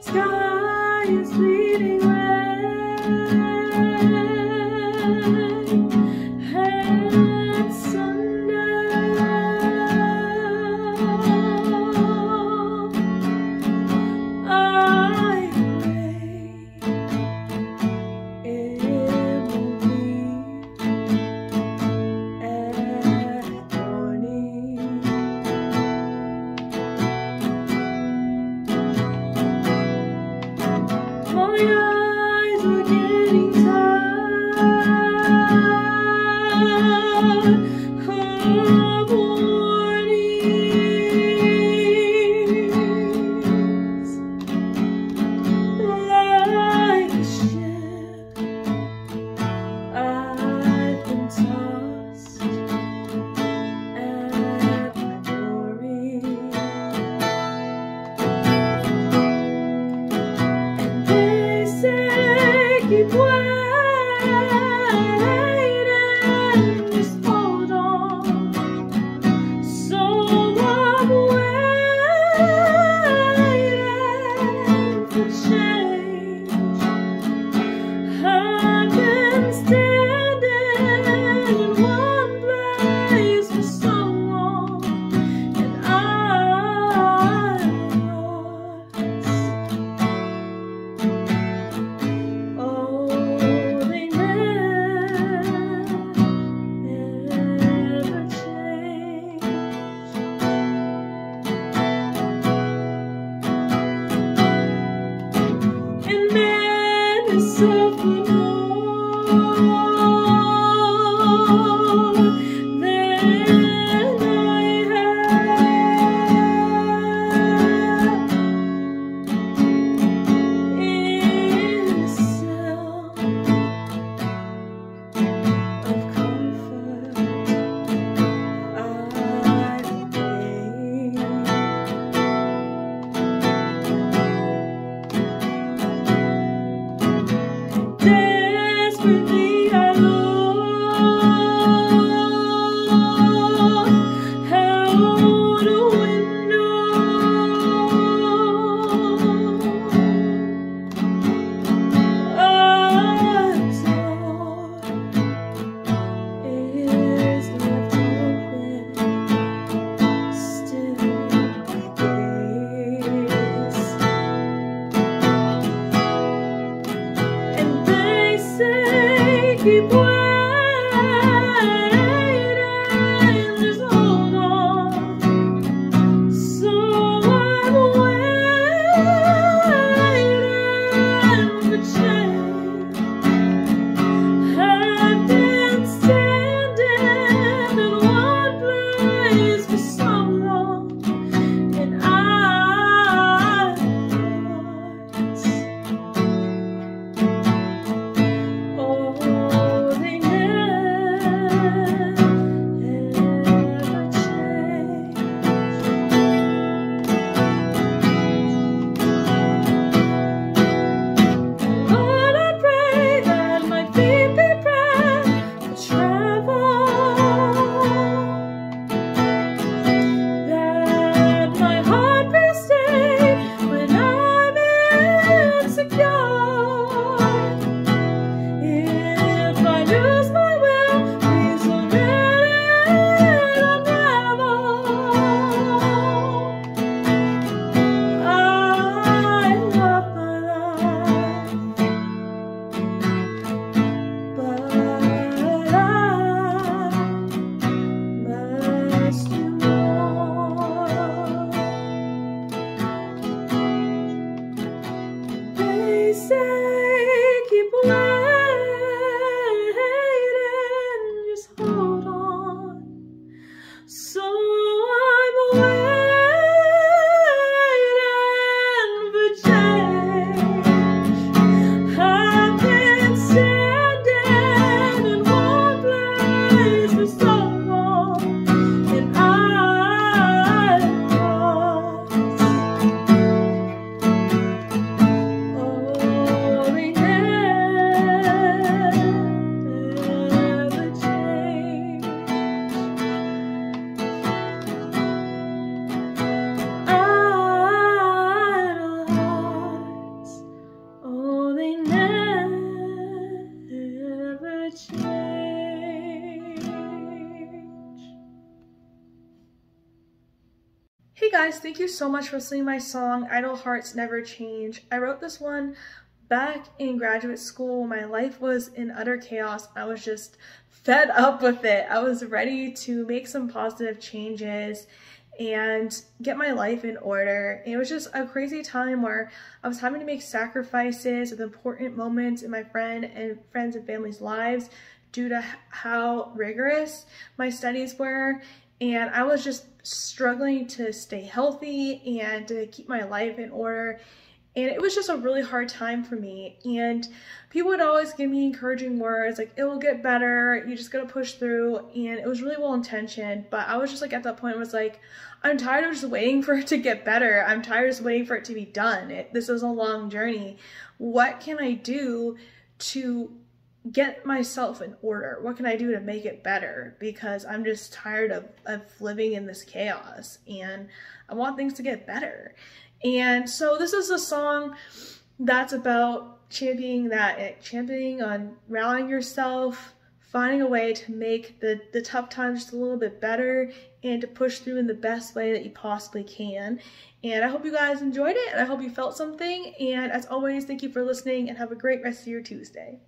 Sky is bleeding guys, thank you so much for to my song, Idle Hearts Never Change. I wrote this one back in graduate school. My life was in utter chaos. I was just fed up with it. I was ready to make some positive changes and get my life in order. it was just a crazy time where I was having to make sacrifices with important moments in my friend and friends and family's lives due to how rigorous my studies were. And I was just struggling to stay healthy and to keep my life in order. And it was just a really hard time for me. And people would always give me encouraging words like, it will get better. You just gotta push through. And it was really well intentioned. But I was just like, at that point, was like, I'm tired of just waiting for it to get better. I'm tired of just waiting for it to be done. It, this is a long journey. What can I do to get myself in order? What can I do to make it better? Because I'm just tired of, of living in this chaos and I want things to get better. And so this is a song that's about championing that, eh, championing on rallying yourself, finding a way to make the, the tough times just a little bit better and to push through in the best way that you possibly can. And I hope you guys enjoyed it and I hope you felt something. And as always, thank you for listening and have a great rest of your Tuesday.